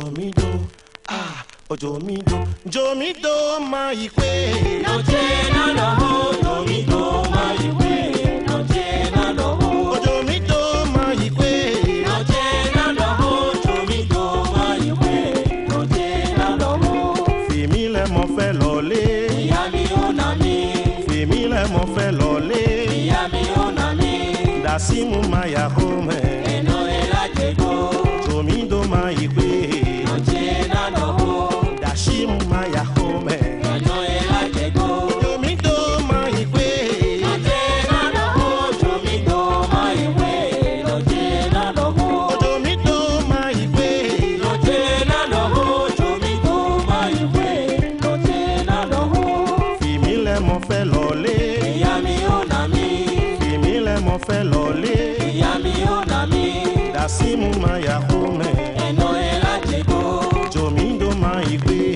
jomido ah ojomido jomido máa yí pé. lọ́jẹ́ náà lọ́wọ́ jomido máa yí pé. lọ́jẹ́ náà lọ́wọ́. ojomido máa mi pé. lọ́jẹ́ náà lọ́wọ́ jomido máa yí pé. lọ́jẹ́ náà lọ́wọ́. fèmí lẹ mọ fẹ́ lọlé. ìyá mi ò nà mí. fèmí lẹ mọ fẹ́ lọlé. ìyá mi ò nà mí. dàsímù máa yà hó mẹ́. lẹ mo fẹ́ lọlé. ìyá mi ò nà mí. èmi lẹ mo fẹ́ lọlé. ìyá mi ò nà mí. dàsí mu ma yà kó mẹ́. ẹ̀nà ẹ̀ láti kó. jòmí dó ma yí gbé.